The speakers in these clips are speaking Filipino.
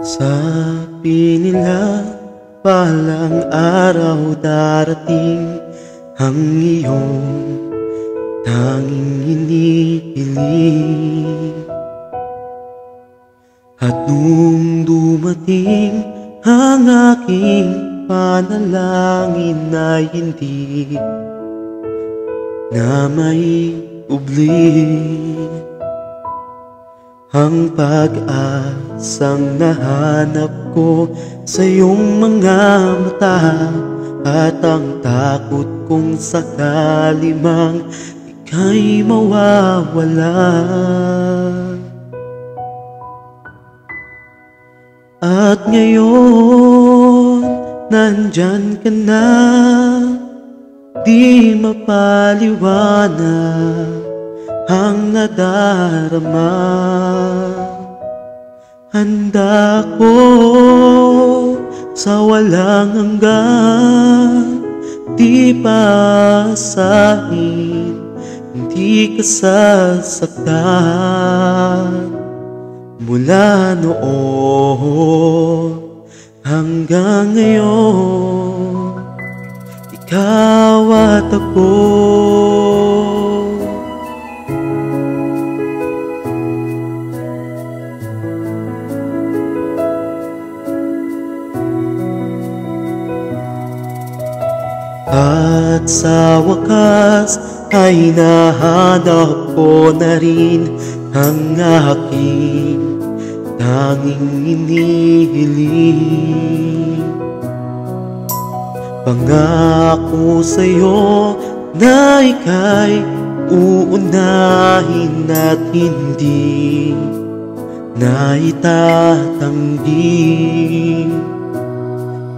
Sabi nila palang araw darating ang iyong tanging inihiling At nung dumating ang aking panalangin ay hindi na may ubli Ang pag-asang nahanap ko sa iyong mga mata At ang takot kong sakali mang ika'y mawawala. At ngayon, nandyan ka na Di mapaliwanag ang nadarama. Handa ko sa walang hanggan Di pasahin, hindi ka sasaktan. Mula noon hanggang ngayon Ikaw at ako At sa wakas ay nahanap ko na rin ang aking tanging inihiling Pangako sa'yo na ika'y uunahin at hindi na itatanggi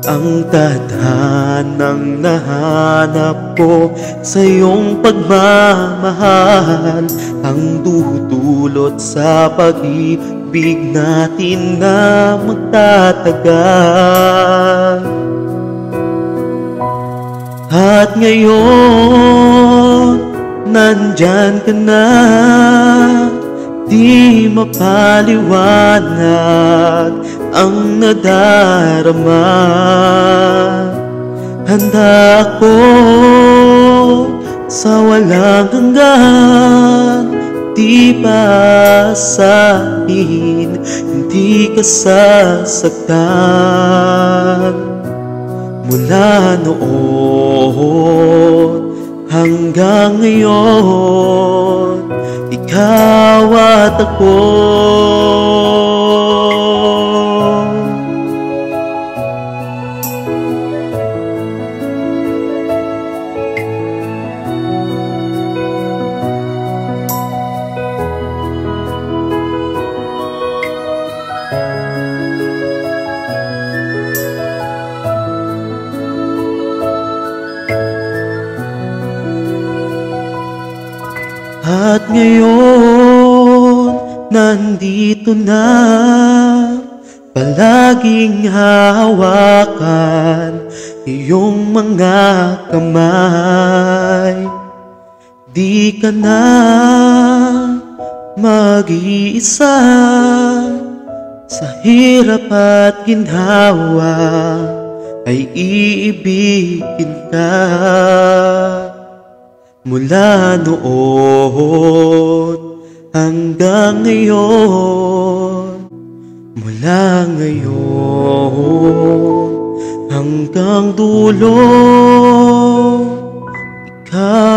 ang tadhanang nahanap ko sa iyong pagmamahal Ang dudulot sa pag-ibig natin na magtatagal. At ngayon, nandyan ka na Di mapaliwanag ang nadarama. Handa ko sa walang hanggan Di pasahin, hindi ka sasaktan. Mula noon hanggang ngayon Ikaw at ako At ngayon, nandito na Palaging hawakan iyong mga kamay. Di ka na mag-iisa Sa hirap at ginhawa ay iibigin ka. Mula noon hanggang ngayon mula ngayon hanggang dulo ikaw